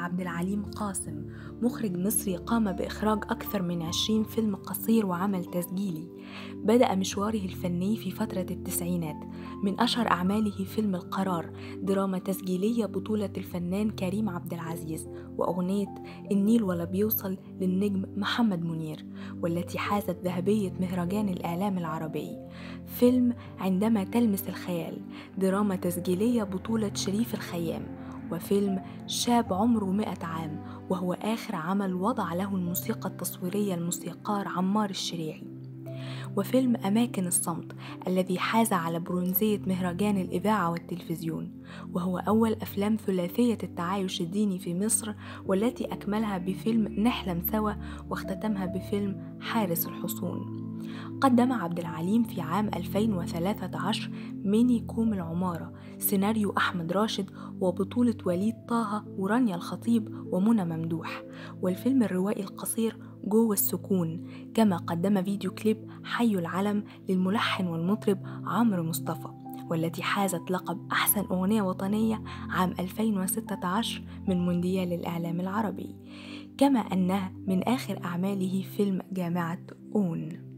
عبد العليم قاسم مخرج مصري قام بإخراج أكثر من عشرين فيلم قصير وعمل تسجيلي. بدأ مشواره الفني في فترة التسعينات من أشهر أعماله فيلم القرار دراما تسجيلية بطولة الفنان كريم عبد العزيز وأغنية النيل ولا بيوصل للنجم محمد منير والتي حازت ذهبية مهرجان الإعلام العربي. فيلم عندما تلمس الخيال دراما تسجيلية بطولة شريف الخيام وفيلم شاب عمره مئة عام وهو آخر عمل وضع له الموسيقى التصويرية الموسيقار عمار الشريعي. وفيلم أماكن الصمت الذي حاز على برونزية مهرجان الإذاعة والتلفزيون وهو أول أفلام ثلاثية التعايش الديني في مصر والتي أكملها بفيلم نحلم سوا واختتمها بفيلم حارس الحصون. قدم عبد العليم في عام 2013 mini com العمارة سيناريو أحمد راشد وبطولة وليد طه ورانيا الخطيب ومنى ممدوح. والفيلم الروائي القصير جوه السكون كما قدم فيديو كليب حي العلم للملحن والمطرب عمرو مصطفى والتي حازت لقب أحسن أغنية وطنية عام 2016 من مونديال الإعلام العربي. كما أنها من آخر أعماله فيلم جامعة أون.